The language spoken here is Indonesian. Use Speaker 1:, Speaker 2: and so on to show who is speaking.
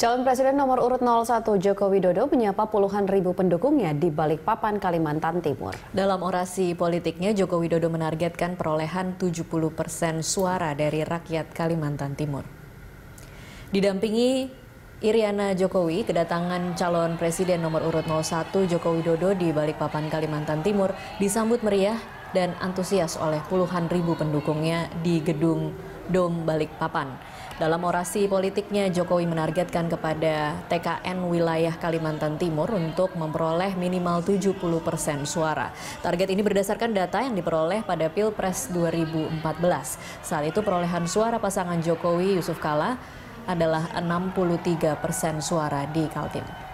Speaker 1: Calon Presiden nomor urut 01 Joko Widodo menyapa puluhan ribu pendukungnya di Balikpapan, Kalimantan Timur.
Speaker 2: Dalam orasi politiknya, Joko Widodo menargetkan perolehan 70 persen suara dari rakyat Kalimantan Timur. Didampingi Iriana Jokowi, kedatangan calon presiden nomor urut 01 Joko Widodo di Balikpapan, Kalimantan Timur disambut meriah dan antusias oleh puluhan ribu pendukungnya di gedung Dom Balikpapan. Dalam orasi politiknya, Jokowi menargetkan kepada TKN wilayah Kalimantan Timur untuk memperoleh minimal 70 persen suara. Target ini berdasarkan data yang diperoleh pada Pilpres 2014. Saat itu perolehan suara pasangan Jokowi Yusuf Kala adalah 63 persen suara di Kaltim.